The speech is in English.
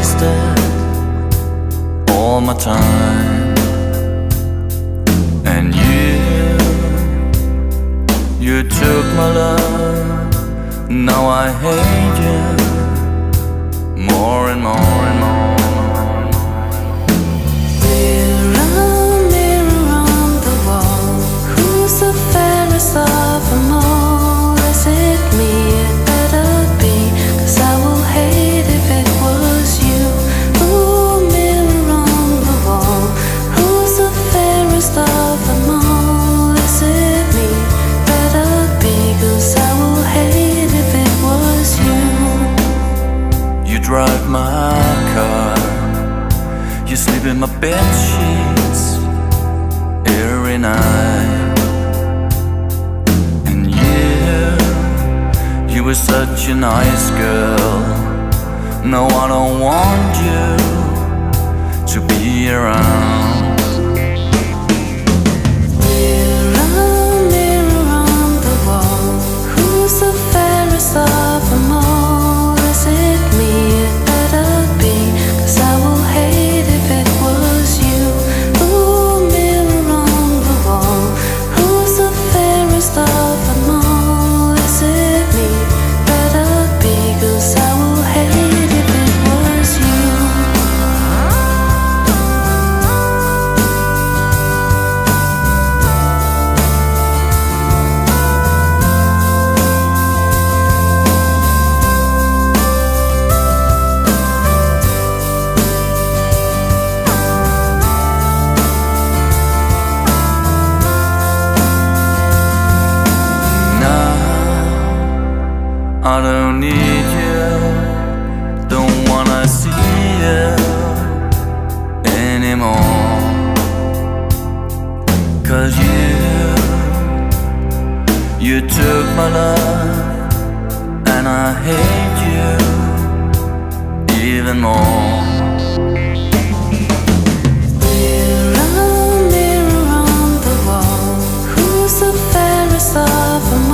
wasted all my time. And you, you took my love. Now I hate you more and more. drive my car. You sleep in my bed sheets every night. And yeah, you were such a nice girl. No, I don't want you to be around. my love and I hate you even more. Mirror, mirror on the wall Who's the fairest of them